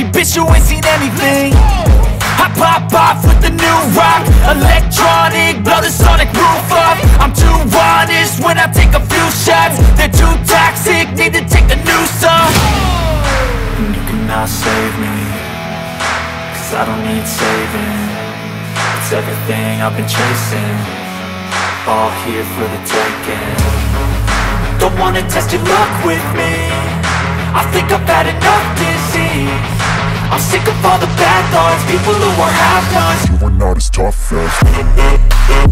bitch you ain't seen anything. I pop off with the new rock. Electronic, blow the sonic roof up. I'm too honest when I take a few shots. They're too toxic, need to take a new song. And you cannot save me Cause I don't need saving. It's everything I've been chasing All here for the taking. Don't wanna test your luck with me. I think I've had enough disease I'm sick of all the bad thoughts People who are half-nots You are not as tough as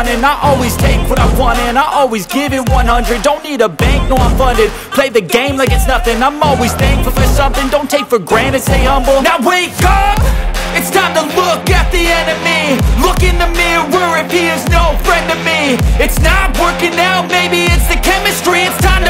running I always take what I want and I always give it 100 Don't need a bank, no I'm funded. Play the game like it's nothing. I'm always thankful for something. Don't take for granted, stay humble. Now wake up! It's time to look at the enemy. Look in the mirror if he is no friend to me. It's not working out, maybe it's the chemistry. It's time to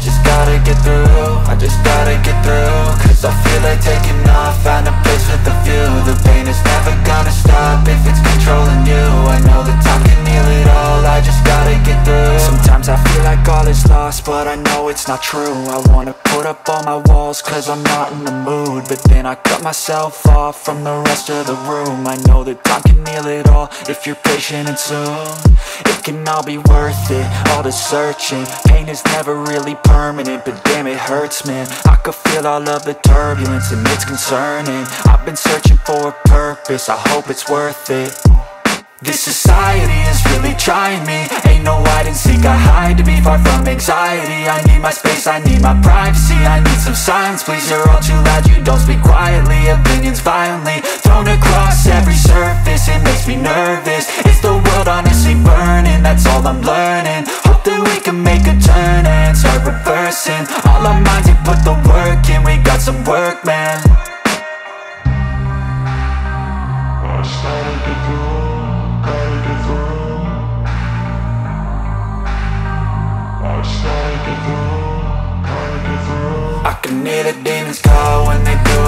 gotta get through, I just gotta get through. Cause I feel like taking off, find a place with a view. The pain is never gonna stop if it's controlling you. I know that time can heal it all, I just gotta get through. Sometimes I feel like all is lost, but I know it's not true. I wanna put up all my walls cause I'm not in the mood. But then I cut myself off from the rest of the room. I know that time can heal it all if you're patient and soon. It can all be worth it, all the searching. Pain is never really permanent, but damn it hurts man. I could feel all of the turbulence and it's concerning. I've been searching for a purpose, I hope it's worth it. This society is really trying me. Ain't no hide and seek, I hide to be far from anxiety. I need my space, I need my privacy I need some silence, please, you're all too loud You don't speak quietly, opinions violently Thrown across every surface, it makes me nervous. Is the world honestly burning? That's all I'm learning That we can make a turn and start reversing. All our minds and put the work in, we got some work, man. I can hear the demons call when they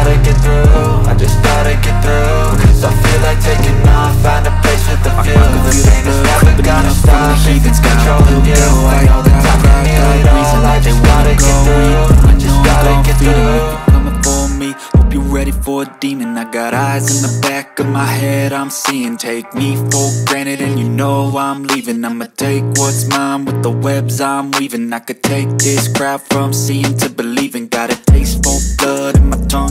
gotta get through, I just gotta get through. Cause I feel like taking off, find a place with a view The pain is never gonna stop. if it's controlling you. I know that time can heal it all, I just gotta get through. I just gotta get through. coming for me. Hope you're ready for a demon. I got eyes in the back of my head I'm seeing. Take me for granted and you know I'm leaving. I'ma take what's mine with the webs I'm weaving. I could take this crowd from seeing to believing